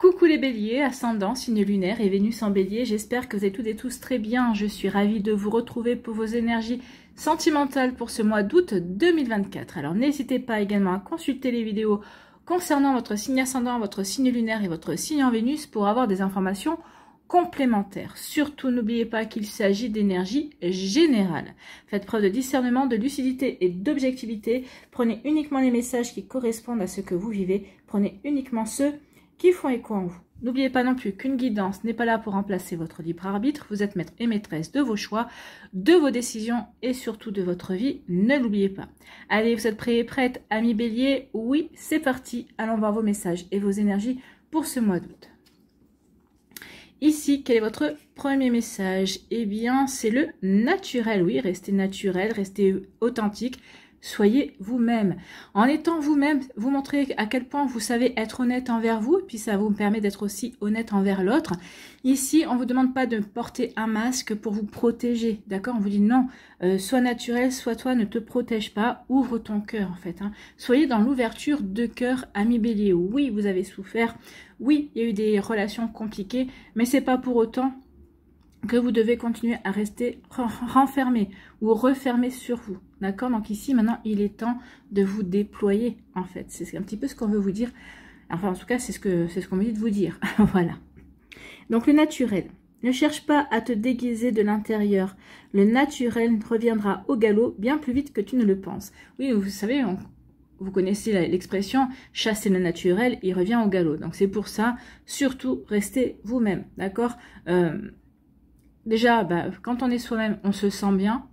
Coucou les béliers, ascendant, signe lunaire et Vénus en bélier, j'espère que vous êtes toutes et tous très bien. Je suis ravie de vous retrouver pour vos énergies sentimentales pour ce mois d'août 2024. Alors n'hésitez pas également à consulter les vidéos concernant votre signe ascendant, votre signe lunaire et votre signe en Vénus pour avoir des informations complémentaires. Surtout n'oubliez pas qu'il s'agit d'énergie générale. Faites preuve de discernement, de lucidité et d'objectivité. Prenez uniquement les messages qui correspondent à ce que vous vivez. Prenez uniquement ceux qui font écho en vous. N'oubliez pas non plus qu'une guidance n'est pas là pour remplacer votre libre arbitre. Vous êtes maître et maîtresse de vos choix, de vos décisions et surtout de votre vie. Ne l'oubliez pas. Allez, vous êtes prêts et prêtes, amis bélier Oui, c'est parti. Allons voir vos messages et vos énergies pour ce mois d'août. Ici, quel est votre premier message? Eh bien, c'est le naturel. Oui, restez naturel, restez authentique, soyez vous-même. En étant vous-même, vous montrez à quel point vous savez être honnête envers vous, puis ça vous permet d'être aussi honnête envers l'autre. Ici, on ne vous demande pas de porter un masque pour vous protéger, d'accord? On vous dit non, euh, sois naturel, sois toi, ne te protège pas, ouvre ton cœur en fait. Hein. Soyez dans l'ouverture de cœur, ami bélier. Oui, vous avez souffert, oui, il y a eu des relations compliquées, mais c'est pas pour autant que vous devez continuer à rester renfermé ou refermé sur vous. D'accord? Donc ici, maintenant, il est temps de vous déployer, en fait. C'est un petit peu ce qu'on veut vous dire. Enfin, en tout cas, c'est ce qu'on ce qu'on me dit de vous dire. voilà. Donc, le naturel. Ne cherche pas à te déguiser de l'intérieur. Le naturel reviendra au galop bien plus vite que tu ne le penses. Oui, vous savez, vous connaissez l'expression chasser le naturel, il revient au galop. Donc c'est pour ça, surtout, restez vous-même, d'accord? Euh, déjà, bah, quand on est soi-même, on se sent bien.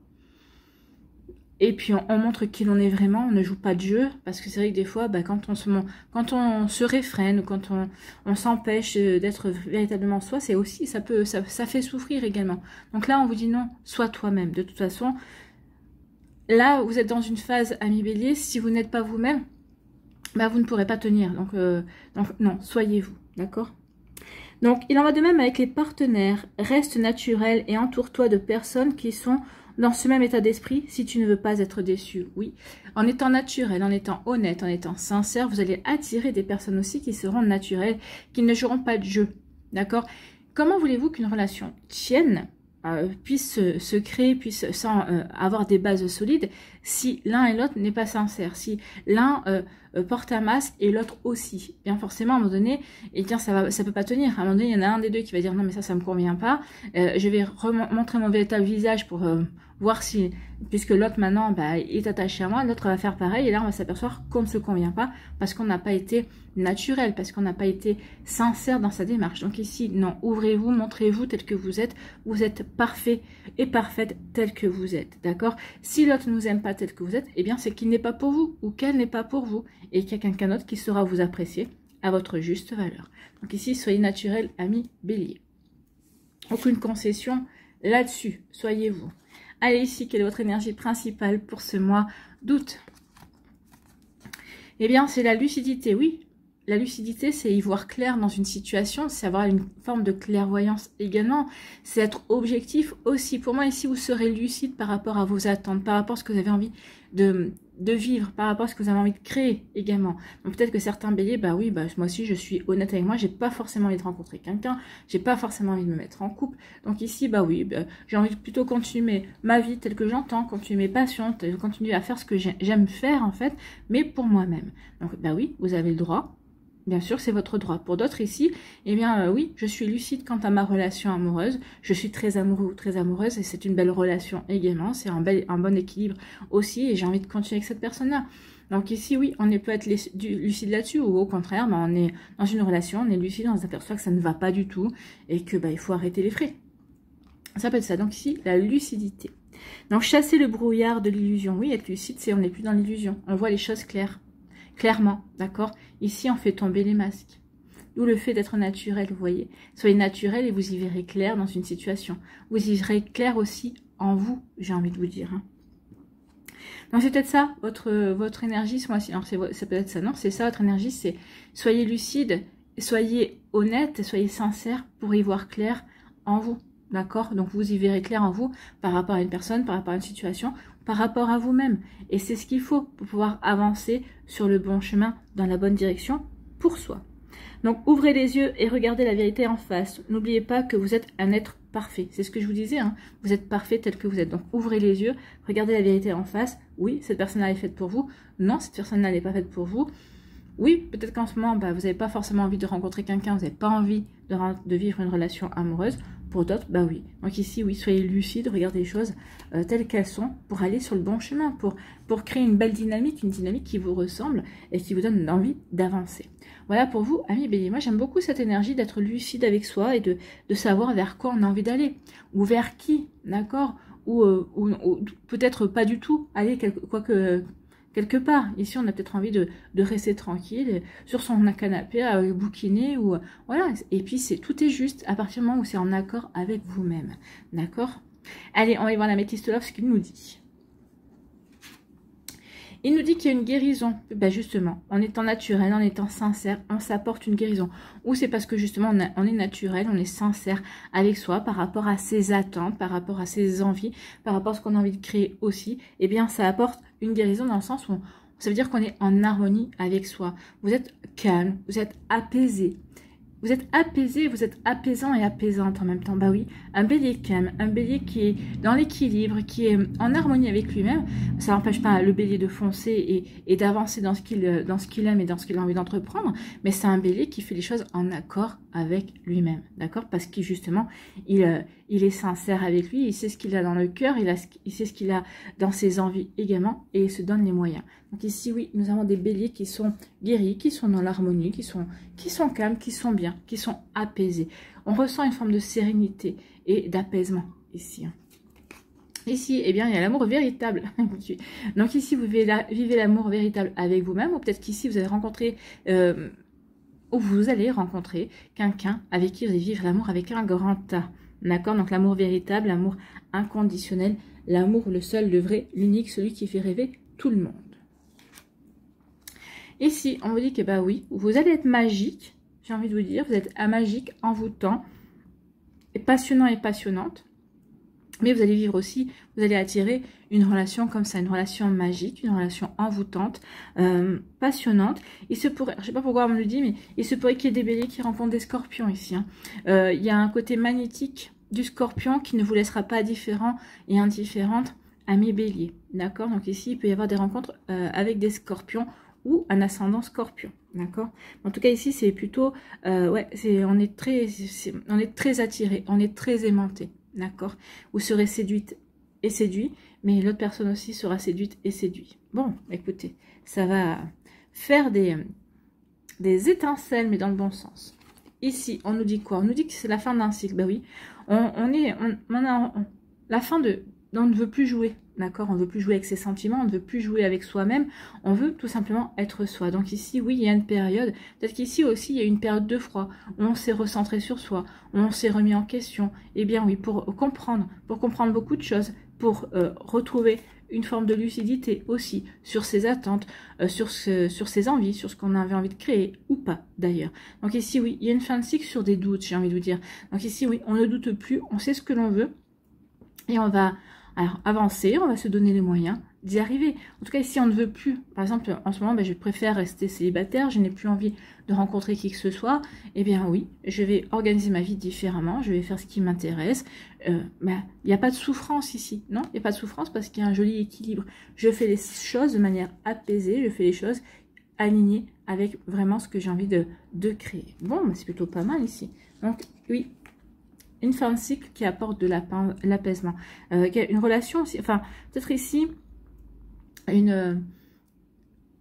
Et puis on, montre qui l'on est vraiment, on ne joue pas de jeu, parce que c'est vrai que des fois, bah, quand, on se, quand on se réfrène, quand on, s'empêche d'être véritablement soi, c'est aussi, ça peut, ça, fait souffrir également. Donc là, on vous dit non, sois toi-même. De toute façon, là, vous êtes dans une phase ami bélier, si vous n'êtes pas vous-même, bah, vous ne pourrez pas tenir. Donc, euh, non, soyez vous, d'accord? Donc, il en va de même avec les partenaires. Reste naturel et entoure-toi de personnes qui sont dans ce même état d'esprit si tu ne veux pas être déçu. Oui, en étant naturel, en étant honnête, en étant sincère, vous allez attirer des personnes aussi qui seront naturelles, qui ne joueront pas de jeu. D'accord? Comment voulez-vous qu'une relation tienne euh, puisse se, créer, puisse sans euh, avoir des bases solides, si l'un et l'autre n'est pas sincère, si l'un euh, porte un masque et l'autre aussi. Bien forcément, à un moment donné, et tiens, ça va, ça peut pas tenir. À un moment donné, il y en a un des deux qui va dire non, mais ça, ça me convient pas. je vais montrer mon véritable visage pour voir si, puisque l'autre maintenant bah, est attaché à moi, l'autre va faire pareil, et là on va s'apercevoir qu'on ne se convient pas parce qu'on n'a pas été naturel, parce qu'on n'a pas été sincère dans sa démarche. Donc ici, non, ouvrez-vous, montrez-vous tel que vous êtes, vous êtes parfait et parfaite tel que vous êtes, d'accord? Si l'autre nous aime pas tel que vous êtes, eh bien c'est qu'il n'est pas pour vous, ou qu'elle n'est pas pour vous, et qu'il y a quelqu'un d'autre qui saura vous apprécier à votre juste valeur. Donc ici, soyez naturel, ami bélier. Aucune concession là-dessus, soyez-vous. Allez ici, quelle est votre énergie principale pour ce mois d'août? Eh bien, c'est la lucidité, oui. La lucidité, c'est y voir clair dans une situation, c'est avoir une forme de clairvoyance également. C'est être objectif aussi. Pour moi, ici, vous serez lucide par rapport à vos attentes, par rapport à ce que vous avez envie de, vivre par rapport à ce que vous avez envie de créer également. Donc peut-être que certains béliers, bah oui, bah moi aussi je suis honnête avec moi, j'ai pas forcément envie de rencontrer quelqu'un, j'ai pas forcément envie de me mettre en couple. Donc ici, bah oui, bah, j'ai envie de plutôt continuer ma vie telle que j'entends, continuer mes passions, continuer à faire ce que j'aime faire en fait, mais pour moi-même. Donc bah oui, vous avez le droit, Bien sûr, c'est votre droit. Pour d'autres ici, eh bien euh, oui, je suis lucide quant à ma relation amoureuse. Je suis très amoureux ou très amoureuse et c'est une belle relation également. C'est un, bon équilibre aussi et j'ai envie de continuer avec cette personne-là. Donc ici, oui, on peut être lucide là-dessus ou au contraire, ben, on est dans une relation, on est lucide, on s'aperçoit que ça ne va pas du tout et que il faut arrêter les frais. Ça peut ça. Donc ici, la lucidité. Donc chasser le brouillard de l'illusion. Oui, être lucide, c'est on n'est plus dans l'illusion. On voit les choses claires. Clairement, d'accord? Ici, on fait tomber les masques. D'où le fait d'être naturel, vous voyez. Soyez naturel et vous y verrez clair dans une situation. Vous y verrez clair aussi en vous, j'ai envie de vous dire. Hein. Donc c'est peut-être ça, votre, votre énergie ce c'est peut-être ça, non? C'est ça, votre énergie, c'est soyez lucide, soyez honnête, soyez sincère pour y voir clair en vous. D'accord? Donc vous y verrez clair en vous par rapport à une personne, par rapport à une situation, par rapport à vous-même. Et c'est ce qu'il faut pour pouvoir avancer sur le bon chemin, dans la bonne direction pour soi. Donc ouvrez les yeux et regardez la vérité en face. N'oubliez pas que vous êtes un être parfait. C'est ce que je vous disais, hein. vous êtes parfait tel que vous êtes. Donc ouvrez les yeux, regardez la vérité en face. Oui, cette personne-là est faite pour vous. Non, cette personne-là n'est pas faite pour vous. Oui, peut-être qu'en ce moment, bah, vous n'avez pas forcément envie de rencontrer quelqu'un, vous n'avez pas envie de, vivre une relation amoureuse. Pour d'autres, bah oui. Donc ici, oui, soyez lucide, regardez les choses euh, telles qu'elles sont pour aller sur le bon chemin, pour, créer une belle dynamique, une dynamique qui vous ressemble et qui vous donne envie d'avancer. Voilà pour vous, amis bélier. Moi, j'aime beaucoup cette énergie d'être lucide avec soi et de, savoir vers quoi on a envie d'aller ou vers qui, d'accord? Ou, euh, ou, peut-être pas du tout aller quoi que quelque part. Ici, on a peut-être envie de, rester tranquille sur son canapé à bouquiner ou voilà. Et puis c'est tout est juste à partir du moment où c'est en accord avec vous-même, d'accord? Allez, on va voir la métiste love ce qu'il nous dit. Il nous dit qu'il y a une guérison. Ben justement, en étant naturel, en étant sincère, on s'apporte une guérison. Ou c'est parce que justement, on, est naturel, on est sincère avec soi par rapport à ses attentes, par rapport à ses envies, par rapport à ce qu'on a envie de créer aussi. Eh bien, ça apporte une guérison dans le sens où ça veut dire qu'on est en harmonie avec soi. Vous êtes calme, vous êtes apaisé, vous êtes apaisé, vous êtes apaisant et apaisante en même temps. Bah oui, un bélier calme, un bélier qui est dans l'équilibre, qui est en harmonie avec lui-même. Ça n'empêche pas le bélier de foncer et, d'avancer dans ce qu'il aime et dans ce qu'il a envie d'entreprendre. Mais c'est un bélier qui fait les choses en accord avec lui-même, d'accord? Parce qu'il justement, il, euh, il est sincère avec lui, il sait ce qu'il a dans le cœur, il, il sait ce qu'il a dans ses envies également, et il se donne les moyens. Donc ici, oui, nous avons des béliers qui sont guéris, qui sont dans l'harmonie, qui sont, calmes, qui sont bien, qui sont apaisés. On ressent une forme de sérénité et d'apaisement ici. Hein. Ici, eh bien, il y a l'amour véritable. Donc ici, vous vivez l'amour véritable avec vous-même, ou peut-être qu'ici, vous avez rencontré... Euh, ou vous allez rencontrer quelqu'un avec qui vous allez vivre l'amour avec un grand A. D'accord Donc l'amour véritable, l'amour inconditionnel, l'amour le seul, le vrai, l'unique, celui qui fait rêver tout le monde. Ici, on vous dit que bah oui, vous allez être magique, j'ai envie de vous dire, vous êtes magique, envoûtant, et passionnant et passionnante. Mais vous allez vivre aussi, vous allez attirer une relation comme ça, une relation magique, une relation envoûtante, euh, passionnante. Il se pourrait, je sais pas pourquoi on me le dit, mais il se pourrait qu'il y ait des béliers qui rencontrent des scorpions ici. Hein. Euh, il y a un côté magnétique du scorpion qui ne vous laissera pas différent et indifférente à mes béliers. D'accord? Donc ici, il peut y avoir des rencontres euh, avec des scorpions ou un ascendant scorpion. D'accord? En tout cas, ici, c'est plutôt... ouais, c'est on, est très, on est très attiré, on est très aimanté d'accord Vous serez séduite et séduit, mais l'autre personne aussi sera séduite et séduit. Bon, écoutez, ça va faire des, des étincelles, mais dans le bon sens. Ici, on nous dit quoi? On nous dit que c'est la fin d'un cycle. Ben oui, on, est, on, a la fin de... On ne veut plus jouer, d'accord On ne veut plus jouer avec ses sentiments, on ne veut plus jouer avec soi-même, on veut tout simplement être soi. Donc ici, oui, il y a une période, peut-être qu'ici aussi, il y a une période de froid, où on s'est recentré sur soi, où on s'est remis en question. Eh bien oui, pour comprendre, pour comprendre beaucoup de choses, pour euh, retrouver une forme de lucidité aussi sur ses attentes, euh, sur, sur ses envies, sur ce qu'on avait envie de créer, ou pas d'ailleurs. Donc ici, oui, il y a une fin de cycle sur des doutes, j'ai envie de vous dire. Donc ici, oui, on ne doute plus, on sait ce que l'on veut, et on va alors, avancer, on va se donner les moyens d'y arriver. En tout cas, si on ne veut plus, par exemple, en ce moment, ben, je préfère rester célibataire, je n'ai plus envie de rencontrer qui que ce soit, eh bien oui, je vais organiser ma vie différemment, je vais faire ce qui m'intéresse. Euh, ben, il n'y a pas de souffrance ici, non? Il n'y a pas de souffrance parce qu'il y a un joli équilibre. Je fais les choses de manière apaisée, je fais les choses alignées avec vraiment ce que j'ai envie de, créer. Bon, ben, c'est plutôt pas mal ici. Donc, oui, une fin de cycle qui apporte de l'apaisement. Euh, une relation aussi, enfin, peut-être ici, une, euh,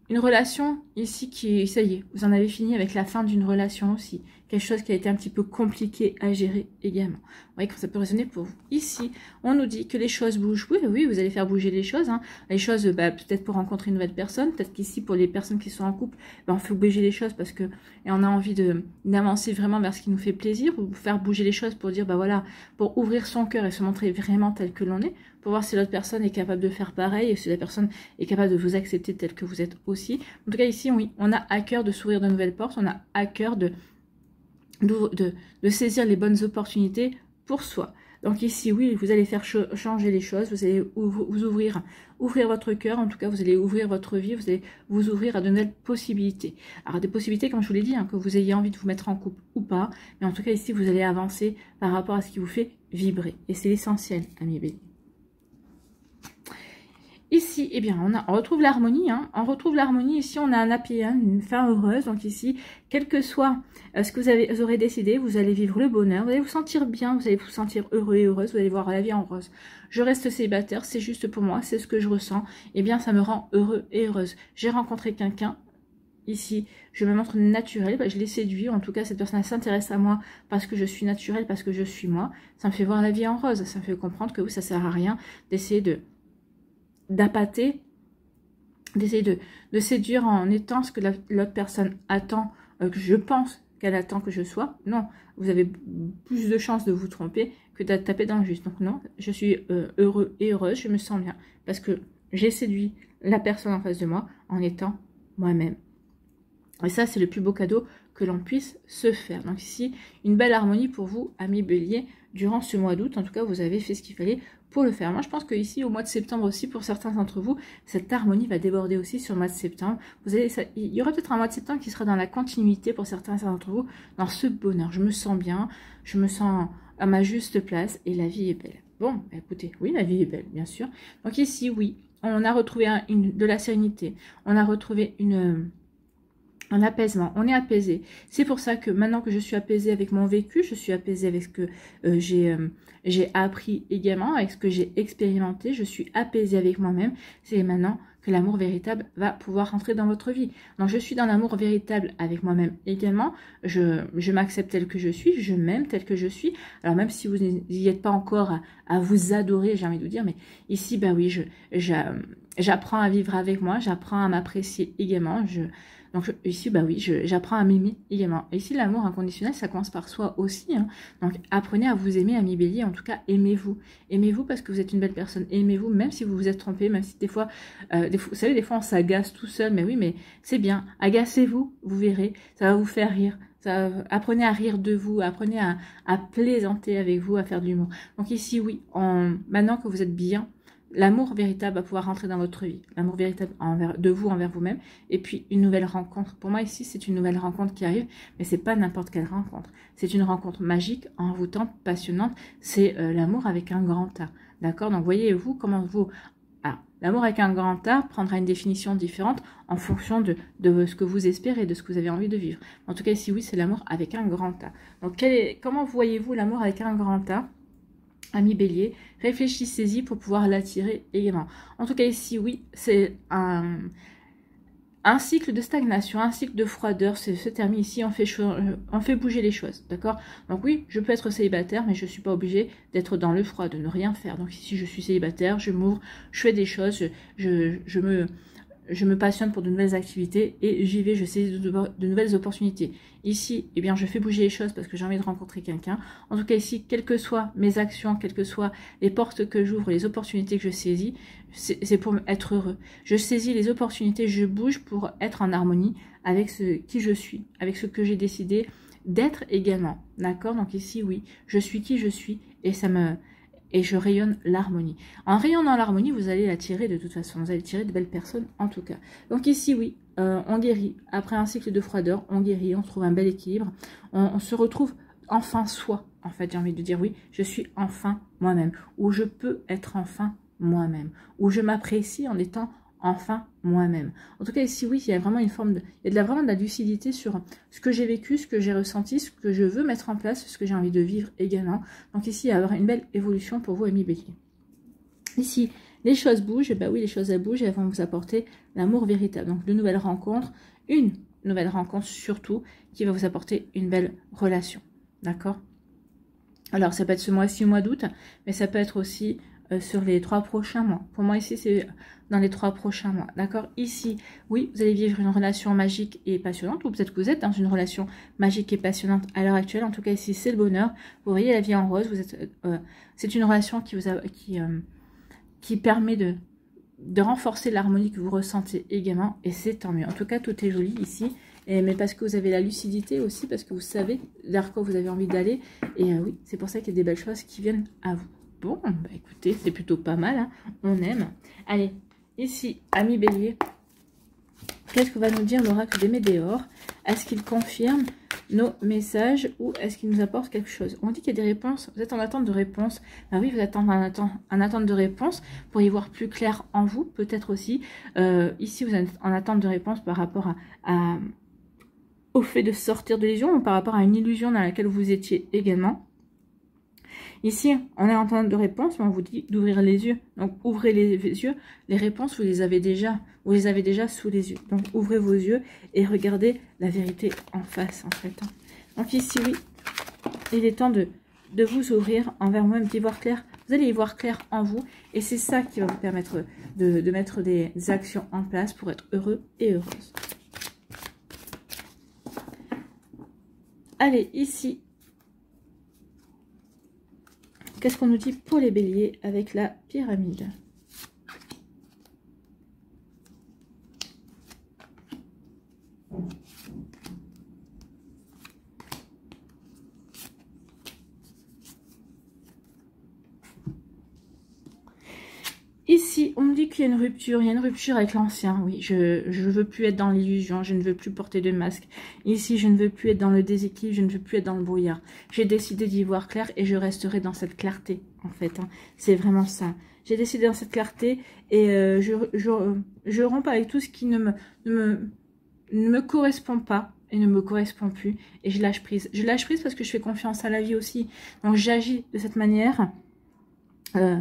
une relation ici qui, ça y est, vous en avez fini avec la fin d'une relation aussi quelque chose qui a été un petit peu compliqué à gérer également. Vous voyez que ça peut résonner pour vous. Ici, on nous dit que les choses bougent. Oui, oui, vous allez faire bouger les choses. Hein. Les choses, bah, peut-être pour rencontrer une nouvelle personne. Peut-être qu'ici, pour les personnes qui sont en couple, bah, on fait bouger les choses parce que et on a envie d'avancer vraiment vers ce qui nous fait plaisir ou faire bouger les choses pour dire, bah voilà, pour ouvrir son cœur et se montrer vraiment tel que l'on est, pour voir si l'autre personne est capable de faire pareil et si la personne est capable de vous accepter tel que vous êtes aussi. En tout cas, ici, oui, on a à cœur de s'ouvrir de nouvelles portes, on a à cœur de de, saisir les bonnes opportunités pour soi. Donc ici, oui, vous allez faire changer les choses, vous allez vous ouvrir, ouvrir votre cœur, en tout cas, vous allez ouvrir votre vie, vous allez vous ouvrir à de nouvelles possibilités. Alors, des possibilités, comme je vous l'ai dit, hein, que vous ayez envie de vous mettre en couple ou pas, mais en tout cas, ici, vous allez avancer par rapport à ce qui vous fait vibrer. Et c'est l'essentiel, ami béni. Ici, eh bien, on, retrouve l'harmonie. Hein. On retrouve l'harmonie. Ici, on a un happy une fin heureuse. Donc ici, quel que soit euh, ce que vous, aurez décidé, vous allez vivre le bonheur. Vous allez vous sentir bien. Vous allez vous sentir heureux et heureuse. Vous allez voir la vie en rose. Je reste célibataire. C'est juste pour moi. C'est ce que je ressens. Eh bien, ça me rend heureux et heureuse. J'ai rencontré quelqu'un. Ici, je me montre naturelle, je l'ai séduit, en tout cas cette personne s'intéresse à moi parce que je suis naturelle, parce que je suis moi, ça me fait voir la vie en rose, ça me fait comprendre que oui, ça sert à rien d'essayer de d'appâter, d'essayer de, de, séduire en étant ce que l'autre personne attend, euh, que je pense qu'elle attend que je sois. Non, vous avez plus de chances de vous tromper que de taper dans le juste. Donc non, je suis euh, heureux et heureuse, je me sens bien parce que j'ai séduit la personne en face de moi en étant moi-même. Et ça, c'est le plus beau cadeau que l'on puisse se faire. Donc ici, une belle harmonie pour vous, amis bélier, durant ce mois d'août. En tout cas, vous avez fait ce qu'il fallait pour le faire. Moi, je pense qu'ici, au mois de septembre aussi, pour certains d'entre vous, cette harmonie va déborder aussi sur le mois de septembre. Il y aura peut-être un mois de septembre qui sera dans la continuité pour certains d'entre vous, dans ce bonheur. Je me sens bien, je me sens à ma juste place et la vie est belle. Bon, bah, écoutez, oui, la vie est belle, bien sûr. Donc ici, oui, on a retrouvé de la sérénité, on a retrouvé une un apaisement, on est apaisé. C'est pour ça que maintenant que je suis apaisée avec mon vécu, je suis apaisée avec ce que euh, j'ai euh, j'ai appris également, avec ce que j'ai expérimenté, je suis apaisée avec moi-même. C'est maintenant que l'amour véritable va pouvoir rentrer dans votre vie. Donc je suis dans l'amour véritable avec moi-même également. Je, je m'accepte tel que je suis, je m'aime tel que je suis. Alors même si vous n'y êtes pas encore à, à vous adorer, j'ai envie de vous dire, mais ici, bah oui, je j'apprends à vivre avec moi, j'apprends à m'apprécier également. Je, donc ici, bah oui, j'apprends à m'aimer également. Ici, l'amour inconditionnel, ça commence par soi aussi. Hein. Donc apprenez à vous aimer, ami bélier. En tout cas, aimez-vous. Aimez-vous parce que vous êtes une belle personne. Aimez-vous même si vous vous êtes trompé, même si des fois, euh, des fois vous savez, des fois on s'agace tout seul. Mais oui, mais c'est bien. Agacez-vous, vous verrez. Ça va vous faire rire. Ça, apprenez à rire de vous, apprenez à, plaisanter avec vous, à faire de l'humour. Donc ici, oui, en, maintenant que vous êtes bien, l'amour véritable va pouvoir rentrer dans votre vie, l'amour véritable de vous envers vous-même, et puis une nouvelle rencontre. Pour moi ici, c'est une nouvelle rencontre qui arrive, mais c'est pas n'importe quelle rencontre. C'est une rencontre magique, envoûtante, passionnante. C'est euh, l'amour avec un grand A, d'accord? Donc voyez-vous comment vous ah, L'amour avec un grand A prendra une définition différente en fonction de, ce que vous espérez, de ce que vous avez envie de vivre. En tout cas, ici, oui, c'est l'amour avec un grand A. Donc, comment voyez-vous l'amour avec un grand A? Ami bélier, réfléchissez-y pour pouvoir l'attirer également. En tout cas ici, oui, c'est un, cycle de stagnation, un cycle de froideur, c'est ce terme ici, on fait, on fait bouger les choses, d'accord? Donc oui, je peux être célibataire, mais je ne suis pas obligée d'être dans le froid, de ne rien faire. Donc ici, je suis célibataire, je m'ouvre, je fais des choses, je, je me je me passionne pour de nouvelles activités et j'y vais, je saisis de, nouvelles opportunités. Ici, eh bien, je fais bouger les choses parce que j'ai envie de rencontrer quelqu'un. En tout cas, ici, quelles que soient mes actions, quelles que soient les portes que j'ouvre, les opportunités que je saisis, c'est pour être heureux. Je saisis les opportunités, je bouge pour être en harmonie avec ce qui je suis, avec ce que j'ai décidé d'être également. D'accord? Donc ici, oui, je suis qui je suis et ça me et je rayonne l'harmonie. En rayonnant l'harmonie, vous allez l'attirer de toute façon. Vous allez tirer de belles personnes en tout cas. Donc ici, oui, euh, on guérit. Après un cycle de froideur, on guérit, on trouve un bel équilibre. On, se retrouve enfin soi. En fait, j'ai envie de dire oui, je suis enfin moi-même. Ou je peux être enfin moi-même. Ou je m'apprécie en étant enfin moi-même. En tout cas, ici, oui, il y a vraiment une forme de... Il y a la, vraiment de la lucidité sur ce que j'ai vécu, ce que j'ai ressenti, ce que je veux mettre en place, ce que j'ai envie de vivre également. Donc ici, il y a une belle évolution pour vous, amis bélier. Ici, les choses bougent, et ben oui, les choses elles bougent et elles vont vous apporter l'amour véritable. Donc, de nouvelles rencontres, une nouvelle rencontre surtout, qui va vous apporter une belle relation. D'accord? Alors, ça peut être ce mois-ci, mois d'août, mais ça peut être aussi euh, sur les trois prochains mois. Pour moi, ici, c'est dans les trois prochains mois. D'accord? Ici, oui, vous allez vivre une relation magique et passionnante, ou peut-être que vous êtes dans une relation magique et passionnante à l'heure actuelle. En tout cas, ici, c'est le bonheur. Vous voyez la vie en rose. Êtes, euh, c'est une relation qui vous qui, euh, permet de, renforcer l'harmonie que vous ressentez également, et c'est tant mieux. En tout cas, tout est joli ici. mais parce que vous avez la lucidité aussi, parce que vous savez vers quoi vous avez envie d'aller. Et euh, oui, c'est pour ça qu'il y a des belles choses qui viennent à vous. Bon, bah écoutez, c'est plutôt pas mal, hein. on aime. Allez, ici, ami bélier, qu'est-ce que va nous dire l'oracle des Médéors Est-ce qu'il confirme nos messages ou est-ce qu'il nous apporte quelque chose? On dit qu'il y a des réponses, vous êtes en attente de réponse. Ben oui, vous êtes en attente, en attente de réponse pour y voir plus clair en vous, peut-être aussi. Euh, ici, vous êtes en attente de réponse par rapport à, au fait de sortir de l'illusion ou par rapport à une illusion dans laquelle vous étiez également. Ici, on est en attente de réponse, mais on vous dit d'ouvrir les yeux. Donc, ouvrez les yeux. Les réponses, vous les avez déjà. Vous les avez déjà sous les yeux. Donc, ouvrez vos yeux et regardez la vérité en face, en fait. Donc, ici, oui, il est temps de, de vous ouvrir envers vous-même, d'y voir clair. Vous allez y voir clair en vous. Et c'est ça qui va vous permettre de, de mettre des actions en place pour être heureux et heureuse. Allez, ici, Qu'est-ce qu'on nous dit pour les béliers avec la pyramide Ici, on me dit qu'il y a une rupture. Il y a une rupture avec l'ancien. Oui, je ne veux plus être dans l'illusion. Je ne veux plus porter de masque. Ici, je ne veux plus être dans le déséquilibre. Je ne veux plus être dans le brouillard. J'ai décidé d'y voir clair et je resterai dans cette clarté, en fait. Hein. C'est vraiment ça. J'ai décidé dans cette clarté et euh, je, je, pas avec tout ce qui ne me, ne me, ne me correspond pas et ne me correspond plus. Et je lâche prise. Je lâche prise parce que je fais confiance à la vie aussi. Donc, j'agis de cette manière. Euh,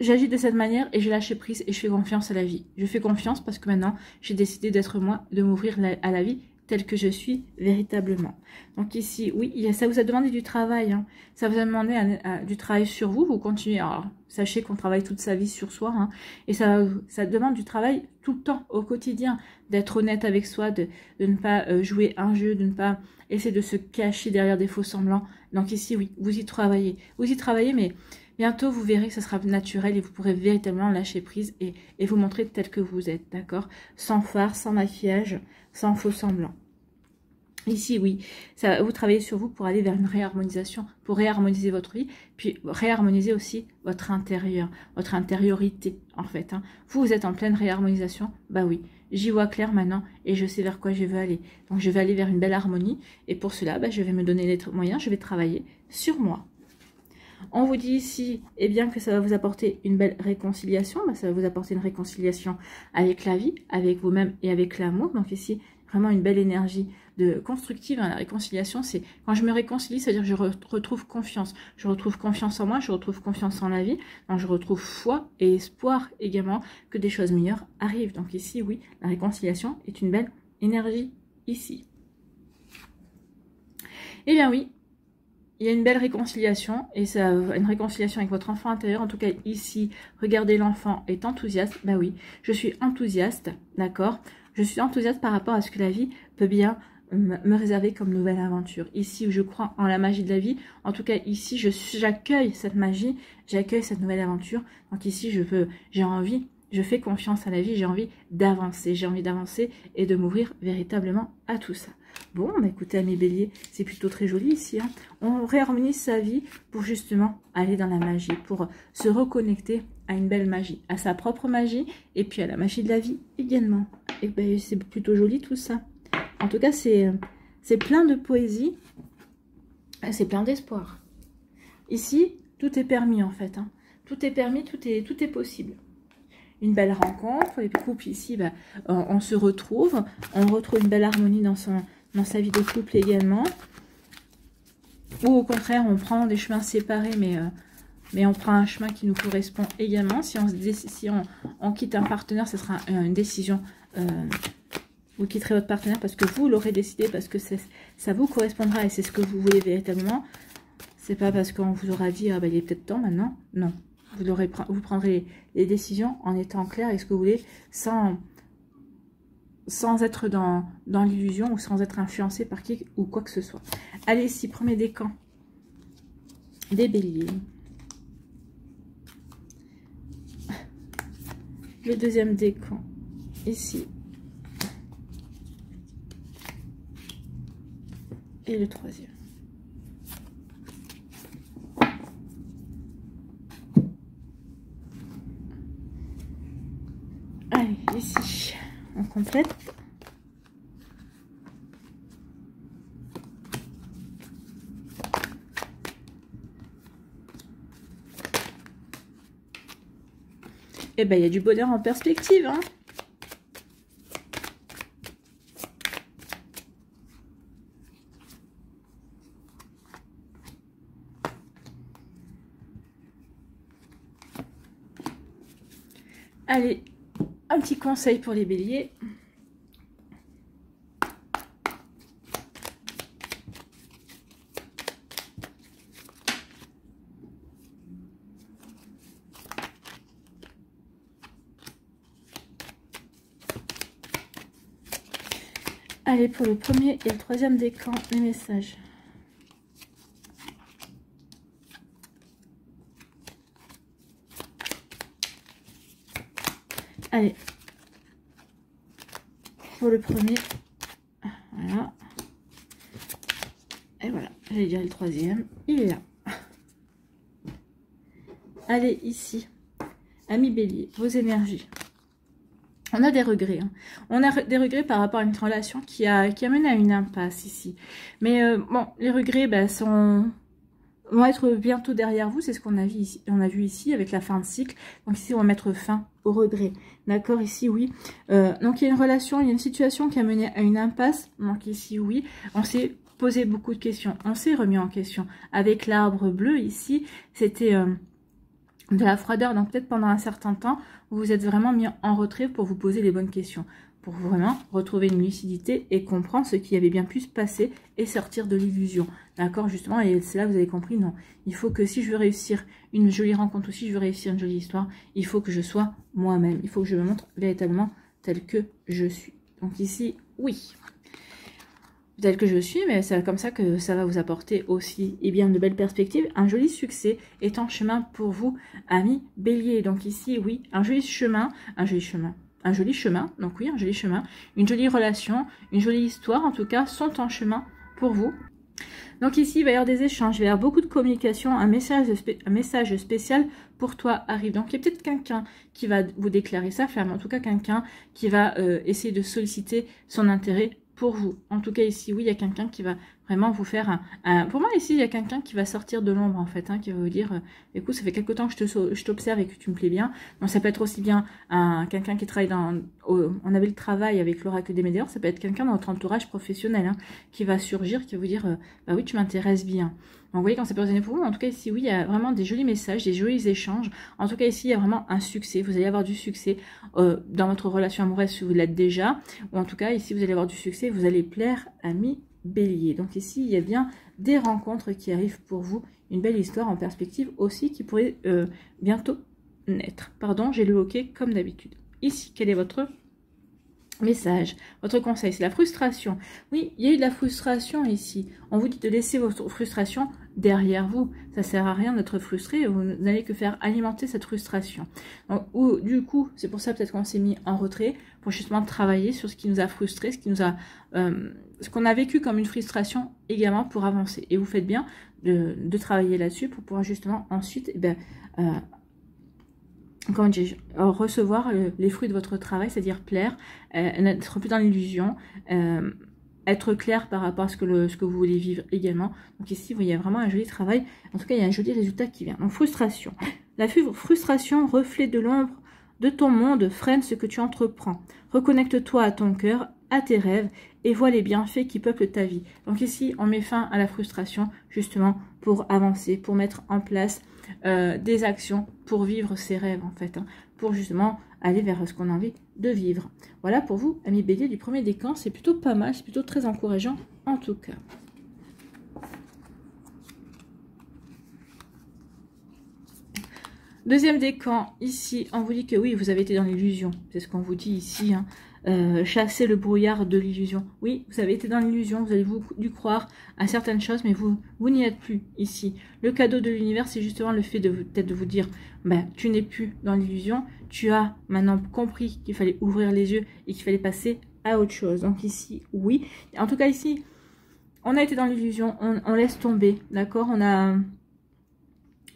J'agis de cette manière et je lâche prise et je fais confiance à la vie. Je fais confiance parce que maintenant, j'ai décidé d'être moi, de m'ouvrir à la vie telle que je suis véritablement. Donc ici, oui, ça vous a demandé du travail. Hein. Ça vous a demandé du travail sur vous. Vous continuez. Alors, sachez qu'on travaille toute sa vie sur soi. Hein. et ça, demande du travail tout le temps, au quotidien. D'être honnête avec soi, de, de ne pas euh, jouer un jeu, de ne pas essayer de se cacher derrière des faux semblants. Donc ici, oui, vous y travaillez. Vous y travaillez, mais Bientôt, vous verrez que ça sera naturel et vous pourrez véritablement lâcher prise et, vous montrer tel que vous êtes, d'accord? Sans phare, sans maquillage, sans faux semblant. Ici, oui, ça, vous travaillez sur vous pour aller vers une réharmonisation, pour réharmoniser votre vie, puis réharmoniser aussi votre intérieur, votre intériorité, en fait. Hein. Vous, vous êtes en pleine réharmonisation, bah oui, j'y vois clair maintenant et je sais vers quoi je veux aller. Donc, je vais aller vers une belle harmonie et pour cela, bah, je vais me donner les moyens, je vais travailler sur moi. On vous dit ici eh bien, que ça va vous apporter une belle réconciliation. Bah, ça va vous apporter une réconciliation avec la vie, avec vous-même et avec l'amour. Donc ici, vraiment une belle énergie de constructive. La réconciliation, c'est quand je me réconcilie, c'est-à-dire que je retrouve confiance. Je retrouve confiance en moi, je retrouve confiance en la vie. Donc je retrouve foi et espoir également que des choses meilleures arrivent. Donc ici, oui, la réconciliation est une belle énergie ici. Eh bien oui, il y a une belle réconciliation et ça une réconciliation avec votre enfant intérieur. En tout cas, ici, regardez, l'enfant est enthousiaste. Bah oui, je suis enthousiaste, d'accord? Je suis enthousiaste par rapport à ce que la vie peut bien me réserver comme nouvelle aventure. Ici, où je crois en la magie de la vie. En tout cas, ici, j'accueille cette magie, j'accueille cette nouvelle aventure. Donc ici, je veux, j'ai envie, je fais confiance à la vie, j'ai envie d'avancer. J'ai envie d'avancer et de m'ouvrir véritablement à tout ça. Bon, bah écoutez, mes béliers, c'est plutôt très joli ici. Hein. On réharmonise sa vie pour justement aller dans la magie, pour se reconnecter à une belle magie, à sa propre magie et puis à la magie de la vie également. Et ben, c'est plutôt joli tout ça. En tout cas, c'est plein de poésie, c'est plein d'espoir. Ici, tout est permis en fait. Hein. Tout est permis, tout est, tout est possible une belle rencontre. Les couples ici, bah, on, se retrouve. On retrouve une belle harmonie dans son, dans sa vie de couple également. Ou au contraire, on prend des chemins séparés, mais, euh, mais on prend un chemin qui nous correspond également. Si on, si on, quitte un partenaire, ce sera une décision. Euh, vous quitterez votre partenaire parce que vous l'aurez décidé, parce que ça vous correspondra et c'est ce que vous voulez véritablement. C'est pas parce qu'on vous aura dit, ah ben, il est peut-être temps maintenant. Non. Vous, vous prendrez les décisions en étant clair avec ce que vous voulez, sans, sans être dans, l'illusion ou sans être influencé par qui ou quoi que ce soit. Allez, ici, premier décan des béliers. Le deuxième décan, ici. Et le troisième. On complète. Eh ben, il y a du bonheur en perspective, hein Allez, un petit conseil pour les béliers. Allez, pour le premier et le troisième décan, les messages. Allez. Pour le premier. Voilà. Et voilà. J'allais dire le troisième. Il est là. Allez, ici. Ami bélier, vos énergies. On a des regrets. Hein. On a des regrets par rapport à une relation qui a, qui a mené à une impasse ici. Mais euh, bon, les regrets ben, sont, vont être bientôt derrière vous. C'est ce qu'on a, vu ici, on a vu ici avec la fin de cycle. Donc ici, on va mettre fin au regret. D'accord Ici, oui. Euh, donc il y a une relation, il y a une situation qui a mené à une impasse. Donc ici, oui. On s'est posé beaucoup de questions. On s'est remis en question. Avec l'arbre bleu ici, c'était... Euh, de la froideur. Donc peut-être pendant un certain temps, vous vous êtes vraiment mis en retrait pour vous poser les bonnes questions pour vraiment retrouver une lucidité et comprendre ce qui avait bien pu se passer et sortir de l'illusion. D'accord Justement, et c'est là que vous avez compris, non. Il faut que si je veux réussir une jolie rencontre ou si je veux réussir une jolie histoire, il faut que je sois moi-même. Il faut que je me montre véritablement tel que je suis. Donc ici, oui. Tel que je suis, mais c'est comme ça que ça va vous apporter aussi eh bien, de belles perspectives. Un joli succès est en chemin pour vous, amis bélier. Donc ici, oui, un joli chemin, un joli chemin un joli chemin, donc oui, un joli chemin, une jolie relation, une jolie histoire en tout cas, sont en chemin pour vous. Donc ici, il va y avoir des échanges, il va y avoir beaucoup de communication, un message, un spécial pour toi arrive. Donc il y a peut-être quelqu'un qui va vous déclarer sa flamme, en tout cas quelqu'un qui va euh, essayer de solliciter son intérêt pour vous. En tout cas ici, oui, il y a quelqu'un qui va vraiment vous faire un... Pour moi, ici, il y a quelqu'un qui va sortir de l'ombre, en fait, hein, qui va vous dire, euh, écoute, ça fait quelque temps que je t'observe et que tu me plais bien. Donc, ça peut être aussi bien un quelqu'un qui travaille dans... on avait le travail avec l'oracle des médias, ça peut être quelqu'un dans votre entourage professionnel hein, qui va surgir, qui va vous dire, euh, bah oui, tu m'intéresses bien. Donc, vous voyez, quand c'est positionné pour vous, en tout cas, ici, oui, il y a vraiment des jolis messages, des jolis échanges. En tout cas, ici, il y a vraiment un succès. Vous allez avoir du succès euh, dans votre relation amoureuse si vous l'êtes déjà. Ou en tout cas, ici, vous allez avoir du succès. Vous allez plaire, amis bélier. Donc ici, il y a bien des rencontres qui arrivent pour vous. Une belle histoire en perspective aussi qui pourrait euh, bientôt naître. Pardon, j'ai le hockey comme d'habitude. Ici, quel est votre message Votre conseil, c'est la frustration. Oui, il y a eu de la frustration ici. On vous dit de laisser votre frustration derrière vous. Ça sert à rien d'être frustré. Vous n'allez que faire alimenter cette frustration. ou, du coup, c'est pour ça peut-être qu'on s'est mis en retrait pour justement travailler sur ce qui nous a frustré, ce qui nous a, euh, ce qu'on a vécu comme une frustration également pour avancer. Et vous faites bien de, travailler là-dessus pour pouvoir justement ensuite, eh ben, euh, dire, recevoir les fruits de votre travail, c'est-à-dire plaire, euh, n'être plus dans l'illusion, être clair par rapport à ce que, vous voulez vivre également. Donc ici, il y a vraiment un joli travail. En tout cas, il y a un joli résultat qui vient. Donc frustration. La frustration, reflet de l'ombre de ton monde, freine ce que tu entreprends. Reconnecte-toi à ton cœur, à tes rêves et vois les bienfaits qui peuplent ta vie. Donc ici, on met fin à la frustration justement pour avancer, pour mettre en place euh, des actions pour vivre ses rêves en fait, hein, pour justement aller vers ce qu'on a envie de vivre. Voilà pour vous, amis bélier du premier décan, c'est plutôt pas mal, c'est plutôt très encourageant en tout cas. Deuxième décan, ici, on vous dit que oui, vous avez été dans l'illusion. C'est ce qu'on vous dit ici. Hein. Euh, chasser le brouillard de l'illusion. Oui, vous avez été dans l'illusion, vous avez dû croire à certaines choses, mais vous, n'y êtes plus ici. Le cadeau de l'univers, c'est justement le fait de peut-être de vous dire, ben, tu n'es plus dans l'illusion, tu as maintenant compris qu'il fallait ouvrir les yeux et qu'il fallait passer à autre chose. Donc ici, oui. En tout cas ici, on a été dans l'illusion, on, laisse tomber, d'accord? On a,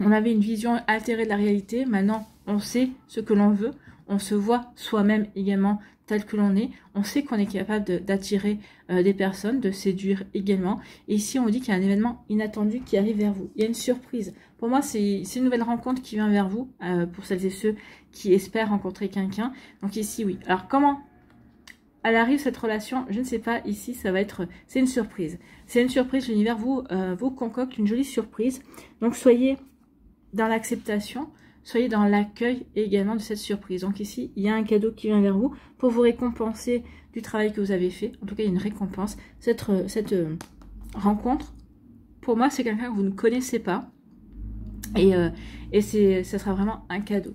on avait une vision altérée de la réalité. Maintenant, on sait ce que l'on veut. On se voit soi-même également tel que l'on est. On sait qu'on est capable d'attirer euh, des personnes, de séduire également. Et ici, on dit qu'il y a un événement inattendu qui arrive vers vous. Il y a une surprise. Pour moi, c'est une nouvelle rencontre qui vient vers vous, euh, pour celles et ceux qui espèrent rencontrer quelqu'un. Donc ici, oui. Alors, comment elle arrive cette relation, je ne sais pas, ici ça va être, c'est une surprise. C'est une surprise, l'univers vous, euh, vous concocte une jolie surprise. Donc soyez dans l'acceptation, soyez dans l'accueil également de cette surprise. Donc ici, il y a un cadeau qui vient vers vous pour vous récompenser du travail que vous avez fait. En tout cas, il y a une récompense. Cette, euh, euh, rencontre, pour moi, c'est quelqu'un que vous ne connaissez pas. Et, et ça sera vraiment un cadeau.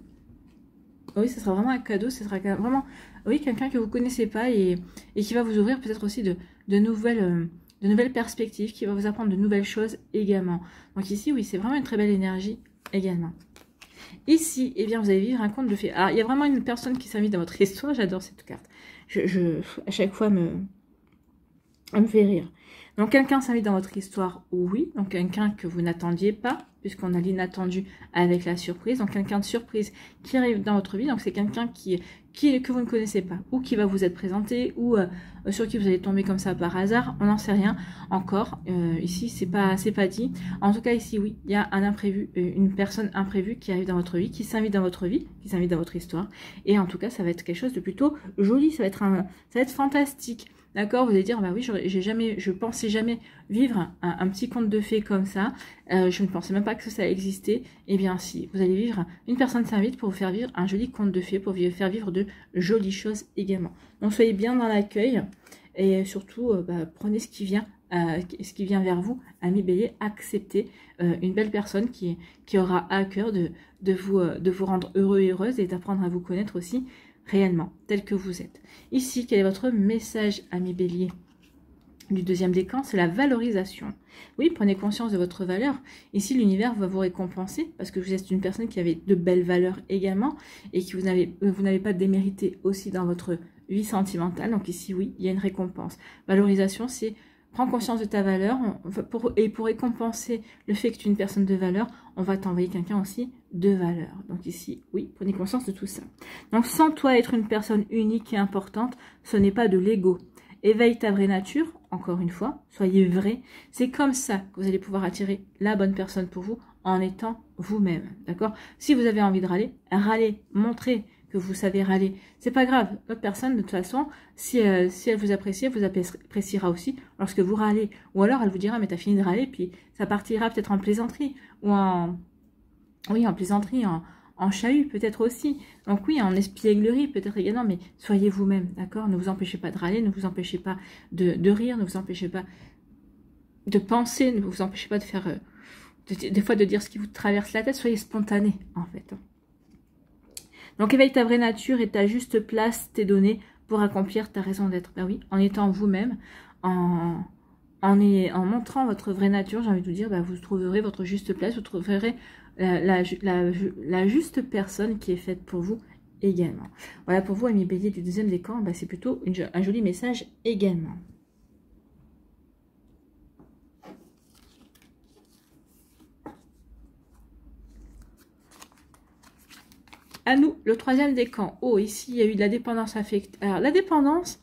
Oui, ce sera vraiment un cadeau, ce sera vraiment oui, quelqu'un que vous ne connaissez pas et, qui va vous ouvrir peut-être aussi de, nouvelles, euh, de nouvelles perspectives, qui va vous apprendre de nouvelles choses également. Donc ici, oui, c'est vraiment une très belle énergie également. Ici, eh bien, vous allez vivre un conte de fées. Il y a vraiment une personne qui s'invite dans votre histoire. J'adore cette carte. Je, à chaque fois, me, elle me fait rire. Donc, quelqu'un s'invite dans votre histoire, oui. Donc, quelqu'un que vous n'attendiez pas, puisqu'on a l'inattendu avec la surprise. Donc, quelqu'un de surprise qui arrive dans votre vie. Donc, c'est quelqu'un qui, que vous ne connaissez pas, ou qui va vous être présenté, ou euh, sur qui vous allez tomber comme ça par hasard, on n'en sait rien encore. Euh, ici, c'est pas, c'est pas dit. En tout cas, ici, oui, il y a un imprévu, euh, une personne imprévue qui arrive dans votre vie, qui s'invite dans votre vie, qui s'invite dans votre histoire. Et en tout cas, ça va être quelque chose de plutôt joli, ça va être un, ça va être fantastique. D'accord Vous allez dire, bah oui, j'ai jamais, je pensais jamais vivre un, petit conte de fées comme ça. Euh, je ne pensais même pas que ça existait. Eh bien, si, vous allez vivre, une personne s'invite pour vous faire vivre un joli conte de fées, pour vous faire vivre de jolies choses également. Donc, soyez bien dans l'accueil et surtout, euh, bah, prenez ce qui vient euh, ce qui vient vers vous, ami bélier, acceptez une belle personne qui, aura à cœur de, de, vous, de vous rendre heureux et heureuse et d'apprendre à vous connaître aussi réellement, tel que vous êtes. Ici, quel est votre message, ami bélier du deuxième décan, c'est la valorisation. Oui, prenez conscience de votre valeur. Ici, l'univers va vous récompenser parce que vous êtes une personne qui avait de belles valeurs également et que vous n'avez n'avez pas démérité aussi dans votre vie sentimentale. Donc ici, oui, il y a une récompense. Valorisation, c'est prends conscience de ta valeur et pour récompenser le fait que tu es une personne de valeur, on va t'envoyer quelqu'un aussi de valeur. Donc ici, oui, prenez conscience de tout ça. Donc sans toi être une personne unique et importante, ce n'est pas de l'ego. Éveille ta vraie nature, encore une fois, soyez vrai. C'est comme ça que vous allez pouvoir attirer la bonne personne pour vous en étant vous-même. D'accord? Si vous avez envie de râler, râlez, montrez que vous savez râler. C'est pas grave. L'autre personne, de toute façon, si, euh, si elle vous apprécie, elle vous appréciera aussi lorsque vous râlez. Ou alors, elle vous dira, mais t'as fini de râler, puis ça partira peut-être en plaisanterie. Ou en... Oui, en plaisanterie, en, chahut peut-être aussi. Donc oui, en espièglerie peut-être également, mais soyez vous-même, d'accord? Ne vous empêchez pas de râler, ne vous empêchez pas de, rire, ne vous empêchez pas de penser, ne vous empêchez pas de faire... Euh, des fois de dire ce qui vous traverse la tête, soyez spontané en fait. Donc éveille ta vraie nature et ta juste place t'est donnée pour accomplir ta raison d'être. Ben oui, en étant vous-même, en, en, en, montrant votre vraie nature, j'ai envie de vous dire, ben vous trouverez votre juste place, vous trouverez la, la, juste personne qui est faite pour vous également. Voilà pour vous, amis bélier du deuxième décan, bah, c'est plutôt un joli message également. À nous, le troisième décan. Oh, ici, il y a eu de la dépendance affective. Alors, la dépendance,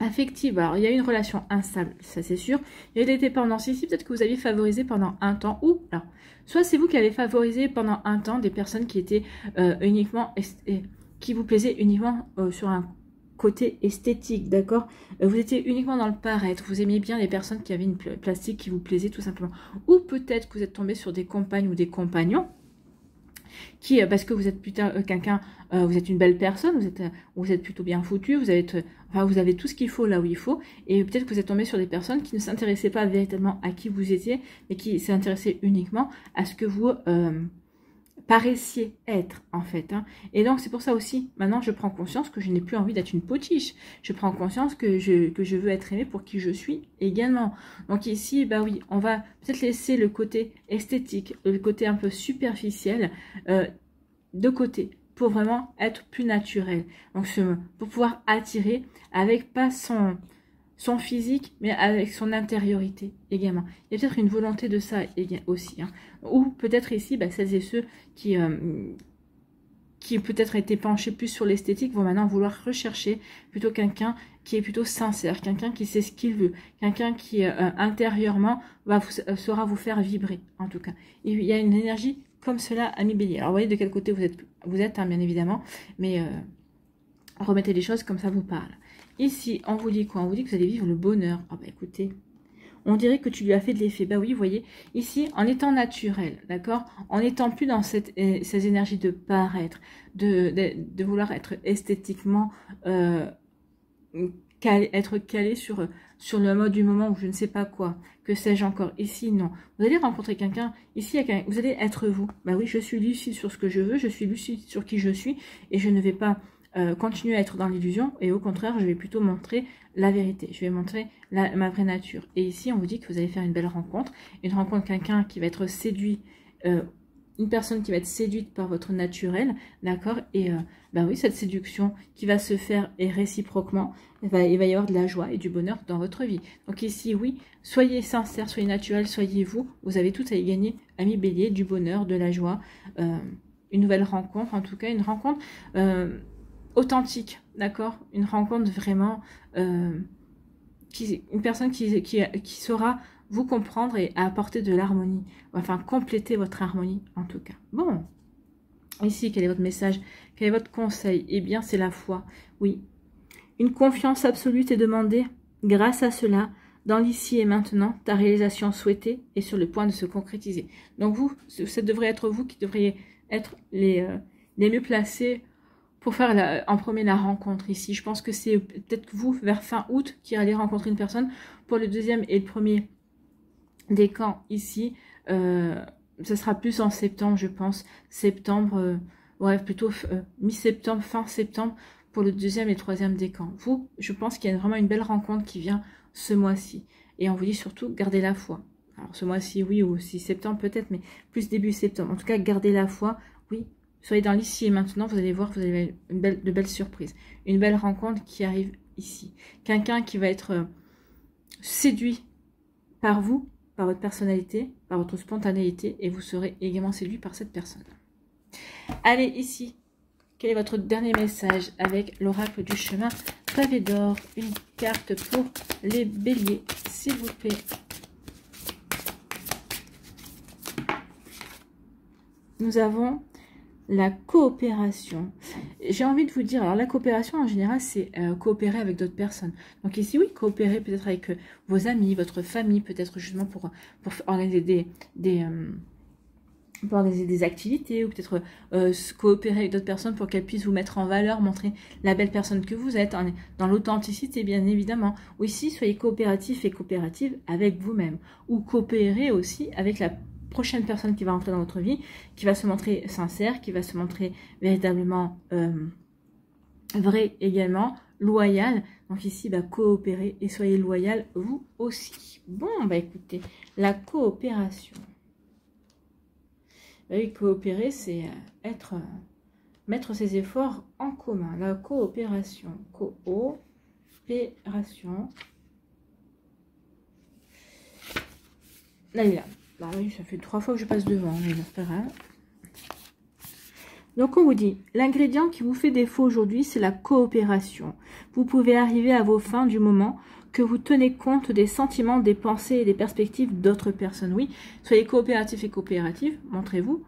affective. Alors, il y a une relation instable, ça c'est sûr. Il y a des dépendances ici, peut-être que vous aviez favorisé pendant un temps, ou soit c'est vous qui avez favorisé pendant un temps des personnes qui étaient euh, uniquement, qui vous plaisaient uniquement euh, sur un côté esthétique, d'accord? Euh, Vous étiez uniquement dans le paraître, vous aimiez bien les personnes qui avaient une plastique qui vous plaisait tout simplement. Ou peut-être que vous êtes tombé sur des compagnes ou des compagnons qui, parce que vous êtes putain quelqu'un, vous êtes une belle personne, vous êtes, plutôt bien foutu, vous êtes Enfin, vous avez tout ce qu'il faut là où il faut. Et peut-être que vous êtes tombé sur des personnes qui ne s'intéressaient pas véritablement à qui vous étiez, mais qui s'intéressaient uniquement à ce que vous euh, paraissiez être, en fait. Hein. Et donc, c'est pour ça aussi, maintenant, je prends conscience que je n'ai plus envie d'être une potiche. Je prends conscience que je, veux être aimée pour qui je suis également. Donc ici, bah oui, on va peut-être laisser le côté esthétique, le côté un peu superficiel euh, de côté pour vraiment être plus naturel. Donc, pour pouvoir attirer avec pas son, son physique, mais avec son intériorité également. Il y a peut-être une volonté de ça aussi. Hein. Ou peut-être ici, bah, celles et ceux qui, euh, qui peut-être été penchés plus sur l'esthétique vont maintenant vouloir rechercher plutôt quelqu'un qui est plutôt sincère, quelqu'un qui sait ce qu'il veut, quelqu'un qui euh, intérieurement va vous, saura vous faire vibrer en tout cas. Il y a une énergie comme cela à mi bélier. Alors vous voyez de quel côté vous êtes, vous hein, bien évidemment, mais euh, remettez les choses comme ça vous parle. Ici, on vous dit quoi? On vous dit que vous allez vivre le bonheur. Ah bah écoutez, on dirait que tu lui as fait de l'effet. Bah oui, voyez, ici, en étant naturel, d'accord? En étant plus dans cette, euh, ces énergies de paraître, de, vouloir être esthétiquement, euh, être calé sur, sur le mode du moment ou je ne sais pas quoi. Que sais-je encore Ici, non. Vous allez rencontrer quelqu'un, ici, vous allez être vous. Bah oui, je suis lucide sur ce que je veux, je suis lucide sur qui je suis et je ne vais pas euh, à être dans l'illusion et au contraire, je vais plutôt montrer la vérité. Je vais montrer ma vraie nature. Et ici, on vous dit que vous allez faire une belle rencontre. Une rencontre, quelqu'un qui va être séduit, euh, une personne qui va être séduite par votre naturel, d'accord? Et euh, bah oui, cette séduction qui va se faire et réciproquement, il va, y avoir de la joie et du bonheur dans votre vie. Donc ici, oui, soyez sincère, soyez naturel, soyez vous. Vous avez tout à y gagner, ami bélier, du bonheur, de la joie, une nouvelle rencontre, en tout cas, une rencontre authentique, d'accord? Une rencontre vraiment, euh, une personne qui, saura vous comprendre et apporter de l'harmonie, enfin compléter votre harmonie en tout cas. Bon, ici, quel est votre message? Quel est votre conseil? Eh bien, c'est la foi, oui. Une confiance absolue est demandée. Grâce à cela, dans l'ici et maintenant, ta réalisation souhaitée est sur le point de se concrétiser. Donc vous, ça devrait être vous qui devriez être les, euh, les mieux placés pour faire en premier la rencontre ici. Je pense que c'est peut-être vous, vers fin août, qui allez rencontrer une personne. Pour le deuxième et le premier des camps ici, euh, ce sera plus en septembre, je pense. Septembre, euh, ouais, plutôt euh, mi-septembre, fin septembre, pour le deuxième et troisième des camps. Vous, je pense qu'il y a vraiment une belle rencontre qui vient ce mois-ci. Et on vous dit surtout, gardez la foi. Alors ce mois-ci, oui, ou aussi septembre peut-être, mais plus début septembre. En tout cas, gardez la foi. Oui, Soyez dans l'ici et maintenant, vous allez voir, vous avez de belles surprises. Une belle rencontre qui arrive ici. Quelqu'un qui va être euh, séduit par vous, par votre personnalité, par votre spontanéité, et vous serez également séduit par cette personne. Allez, ici, quel est votre dernier message avec l'oracle du chemin pavé d'or? Une carte pour les béliers, s'il vous plaît. Nous avons la coopération. J'ai envie de vous dire, alors la coopération en général, c'est euh, coopérer avec d'autres personnes. Donc ici, oui, coopérer peut-être avec euh, vos amis, votre famille, peut-être justement pour, euh, organiser des activités ou peut-être coopérer avec d'autres personnes pour qu'elles puissent vous mettre en valeur, montrer la belle personne que vous êtes, dans l'authenticité bien évidemment. Ou ici, soyez coopératif et coopérative avec vous-même. Ou coopérer aussi avec la prochaine personne qui va entrer dans votre vie, qui va se montrer sincère, qui va se montrer véritablement euh, vrai également, loyal. Donc ici, bah, coopérer et soyez loyal vous aussi. Bon, bah écoutez, la coopération. Bah oui, coopérer, c'est euh, être, euh, mettre ses efforts en commun. La coopération, coopération. Là, il est là. Bah oui, ça fait trois fois que je passe devant, mais c'est pas Donc on vous dit, l'ingrédient qui vous fait défaut aujourd'hui, c'est la coopération. Vous pouvez arriver à vos fins du moment que vous tenez compte des sentiments, des pensées et des perspectives d'autres personnes. Oui, soyez coopératif et coopérative, montrez-vous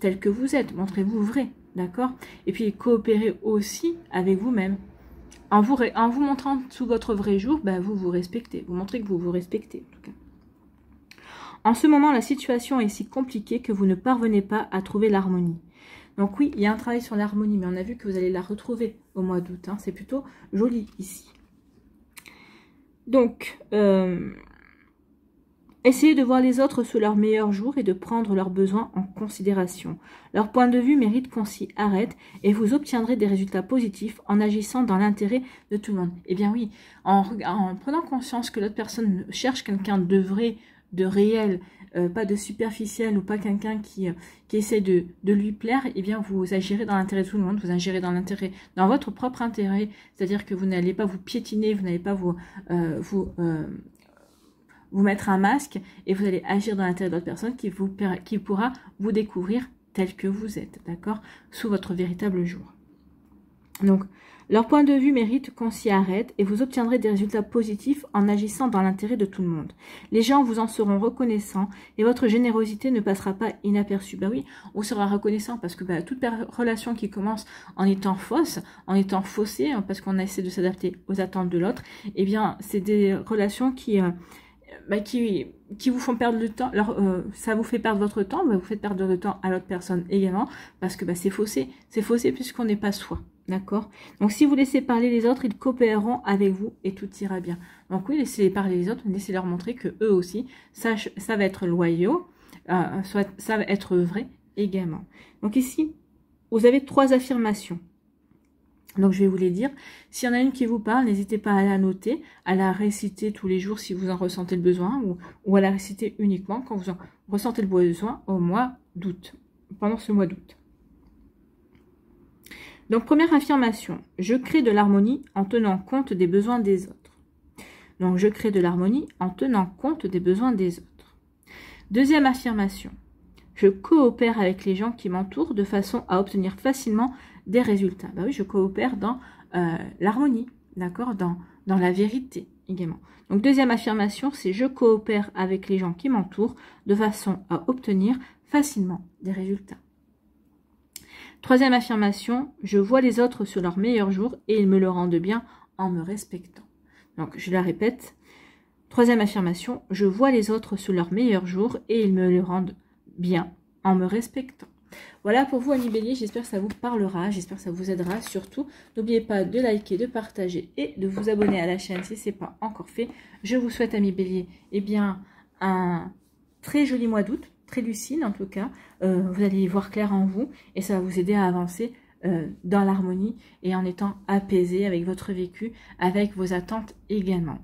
tel que vous êtes, montrez-vous vrai, d'accord? Et puis coopérez aussi avec vous-même. En vous, montrant sous votre vrai jour, ben, vous vous respectez. Vous montrez que vous vous respectez, en tout cas. En ce moment, la situation est si compliquée que vous ne parvenez pas à trouver l'harmonie. Donc oui, il y a un travail sur l'harmonie, mais on a vu que vous allez la retrouver au mois d'août. Hein. C'est plutôt joli ici. Donc, euh, essayez de voir les autres sous leur meilleur jour et de prendre leurs besoins en considération. Leur point de vue mérite qu'on s'y arrête et vous obtiendrez des résultats positifs en agissant dans l'intérêt de tout le monde. Eh bien oui, en, en prenant conscience que l'autre personne cherche quelqu'un de vrai, de réel, euh, pas de superficiel ou pas quelqu'un qui, qui essaie de, lui plaire, eh bien vous agirez dans l'intérêt de tout le monde, vous agirez dans l'intérêt, dans votre propre intérêt, c'est-à-dire que vous n'allez pas vous piétiner, vous n'allez pas vous, vous mettre un masque et vous allez agir dans l'intérêt d'autres personnes qui, vous, qui pourra vous découvrir tel que vous êtes, d'accord Sous votre véritable jour. Donc, leur point de vue mérite qu'on s'y arrête et vous obtiendrez des résultats positifs en agissant dans l'intérêt de tout le monde. Les gens vous en seront reconnaissants et votre générosité ne passera pas inaperçue. Ben oui, on sera reconnaissant parce que bah, toute relation qui commence en étant fausse, en étant faussée, hein, parce qu'on essaie de s'adapter aux attentes de l'autre, eh bien, c'est des relations qui, euh, bah, qui, qui vous font perdre le temps. Alors, euh, ça vous fait perdre votre temps, mais vous faites perdre le temps à l'autre personne également, parce que bah, c'est faussé. C'est faussé puisqu'on n'est pas soi. D'accord Donc, si vous laissez parler les autres, ils coopéreront avec vous et tout ira bien. Donc, oui, laissez parler les autres, laissez-leur montrer que eux aussi, ça va être loyaux, euh, va être vrai également. Donc, ici, vous avez trois affirmations. Donc je vais vous les dire. S'il y en a une qui vous parle, n'hésitez pas à la noter, à la réciter tous les jours si vous en ressentez le besoin, ou, à la réciter uniquement quand vous en ressentez le besoin au mois d'août, pendant ce mois d'août. Donc première affirmation, je crée de l'harmonie en tenant compte des besoins des autres. Donc je crée de l'harmonie en tenant compte des besoins des autres. Deuxième affirmation, je coopère avec les gens qui m'entourent de façon à obtenir facilement des résultats. Bah oui, je coopère dans euh, l'harmonie, d'accord, dans, dans la vérité également. Donc deuxième affirmation, c'est je coopère avec les gens qui m'entourent de façon à obtenir facilement des résultats. Troisième affirmation, je vois les autres sur leur meilleur jour et ils me le rendent bien en me respectant. Donc je la répète. Troisième affirmation, je vois les autres sur leur meilleur jour et ils me le rendent bien en me respectant. Voilà pour vous, Amis Bélier. J'espère que ça vous parlera. J'espère que ça vous aidera. Surtout, n'oubliez pas de liker, de partager et de vous abonner à la chaîne si ce n'est pas encore fait. Je vous souhaite, Amis Bélier, eh bien, un très joli mois d'août, lucide en tout cas. Euh, vous allez y voir clair en vous et ça va vous aider à avancer euh, dans l'harmonie et en étant apaisé avec votre vécu, avec vos attentes également.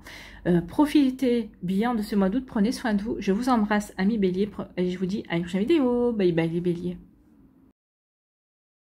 Euh, profitez bien de ce mois d'août, prenez soin de vous. Je vous embrasse, amis bélier, et je vous dis à une prochaine vidéo. Bye bye les béliers.